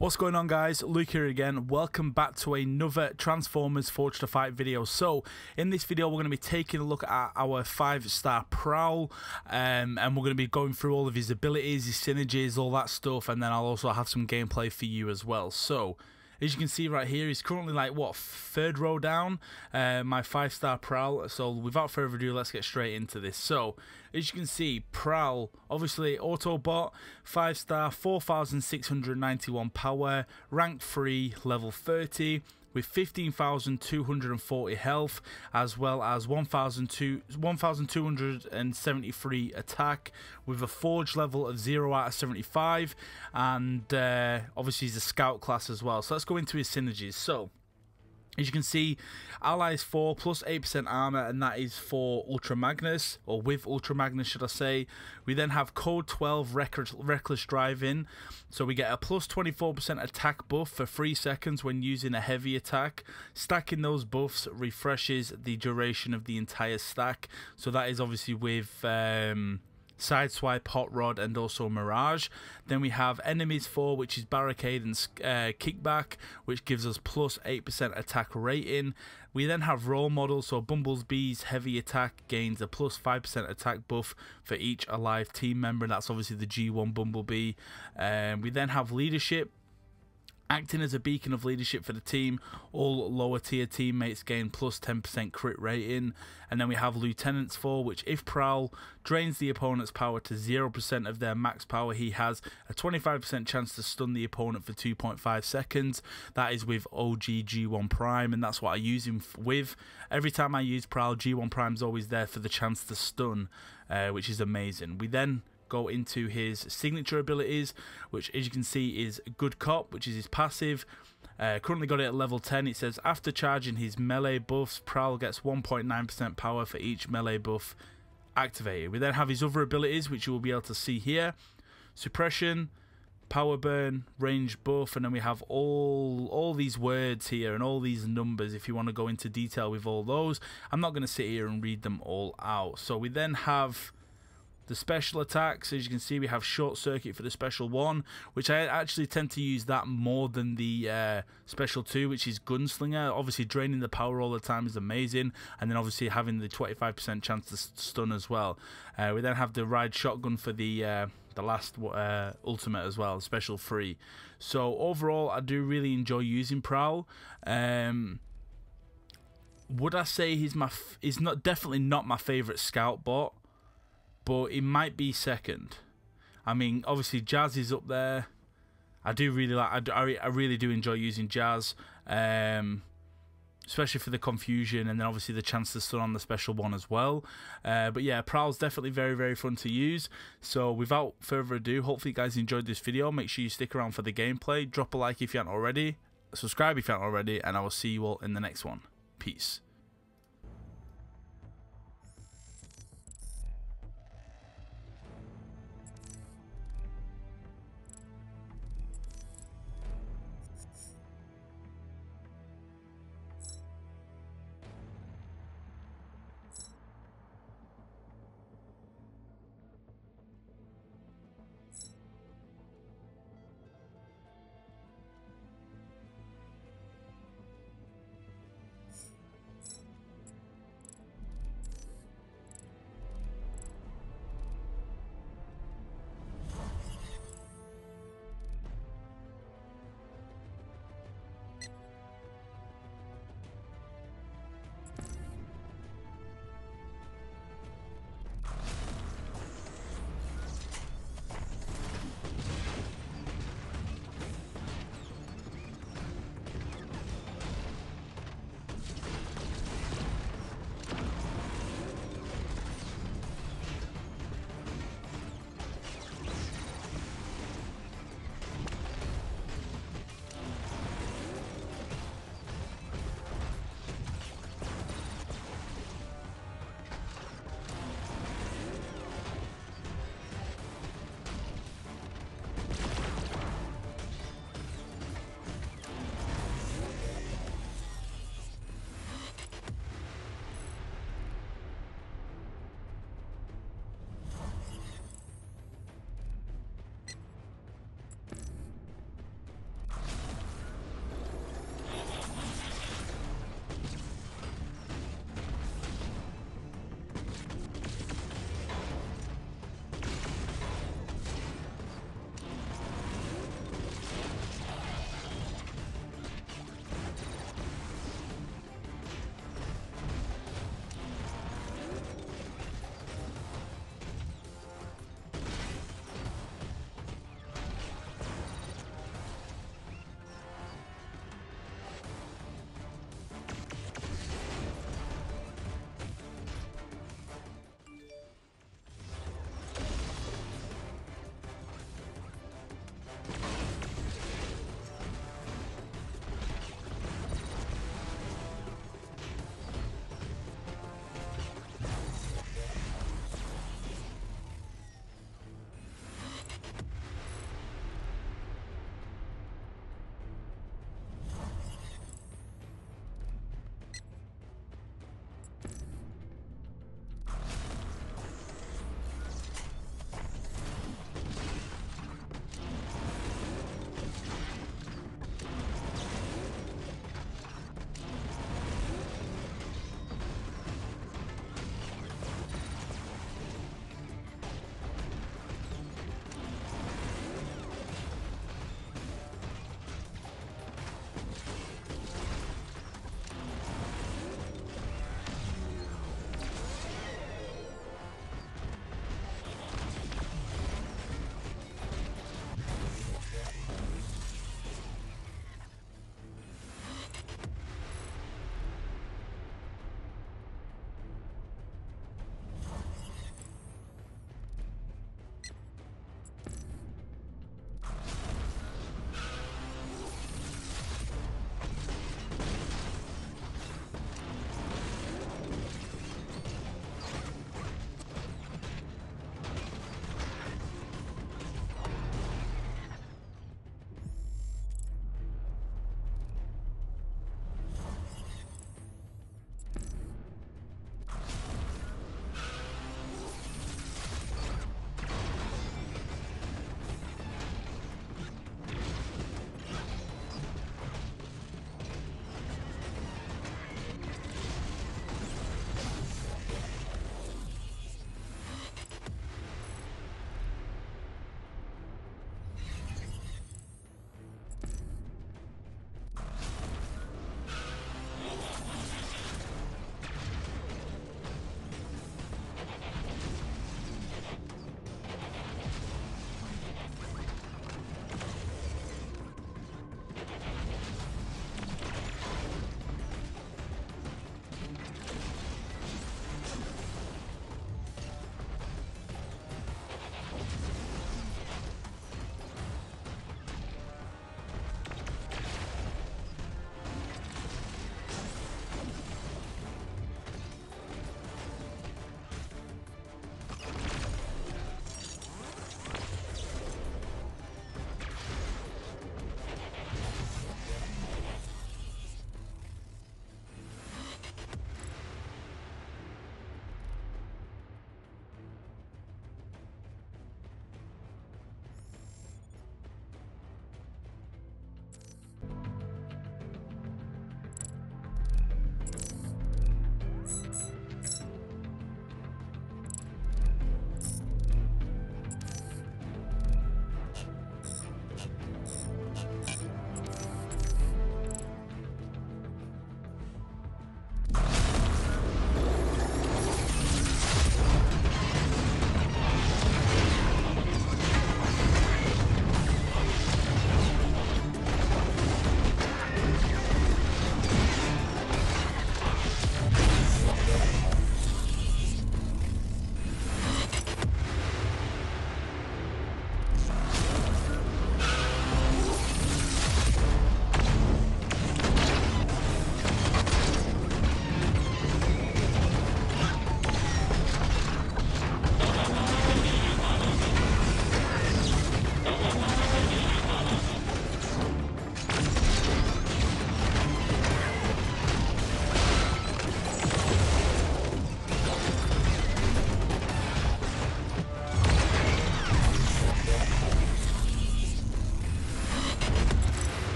What's going on guys, Luke here again, welcome back to another Transformers Forged to Fight video. So, in this video we're going to be taking a look at our 5 star Prowl, um, and we're going to be going through all of his abilities, his synergies, all that stuff, and then I'll also have some gameplay for you as well. So, as you can see right here, he's currently like, what, third row down, uh, my 5 star Prowl. So, without further ado, let's get straight into this. So, as you can see, Prowl, obviously Autobot, 5 star, 4691 power, rank 3, level 30 with 15,240 health as well as 1,273 attack with a forge level of 0 out of 75 and uh, obviously he's a scout class as well. So let's go into his synergies. So as you can see, Allies 4 plus 8% armor, and that is for Ultra Magnus, or with Ultra Magnus, should I say. We then have Code 12 Reckless, Reckless Driving, so we get a plus 24% attack buff for 3 seconds when using a heavy attack. Stacking those buffs refreshes the duration of the entire stack, so that is obviously with. Um, Sideswipe, Hot Rod, and also Mirage. Then we have Enemies 4, which is Barricade and uh, Kickback, which gives us plus 8% attack rating. We then have Role Model, so Bumblebee's heavy attack gains a plus 5% attack buff for each alive team member, and that's obviously the G1 Bumblebee. Um, we then have Leadership, Acting as a beacon of leadership for the team, all lower tier teammates gain plus 10% crit rating. And then we have Lieutenants 4, which if Prowl drains the opponent's power to 0% of their max power, he has a 25% chance to stun the opponent for 2.5 seconds. That is with OG G1 Prime, and that's what I use him with. Every time I use Prowl, G1 Prime is always there for the chance to stun, uh, which is amazing. We then go into his signature abilities, which as you can see is Good Cop, which is his passive. Uh, currently got it at level 10. It says after charging his melee buffs, Prowl gets 1.9% power for each melee buff activated. We then have his other abilities, which you will be able to see here. Suppression, power burn, range buff, and then we have all all these words here and all these numbers if you want to go into detail with all those. I'm not going to sit here and read them all out. So we then have the special attacks, as you can see, we have Short Circuit for the special one, which I actually tend to use that more than the uh, special two, which is Gunslinger. Obviously, draining the power all the time is amazing, and then obviously having the 25% chance to stun as well. Uh, we then have the Ride Shotgun for the uh, the last uh, ultimate as well, special free. So overall, I do really enjoy using Prowl. Um, would I say he's my? he's not definitely not my favorite scout bot but it might be second. I mean, obviously Jazz is up there. I do really like. I, I really do enjoy using Jazz, um, especially for the confusion, and then obviously the chance to stun on the special one as well. Uh, but yeah, Prowl's definitely very very fun to use. So without further ado, hopefully you guys enjoyed this video. Make sure you stick around for the gameplay. Drop a like if you haven't already. Subscribe if you haven't already, and I will see you all in the next one. Peace.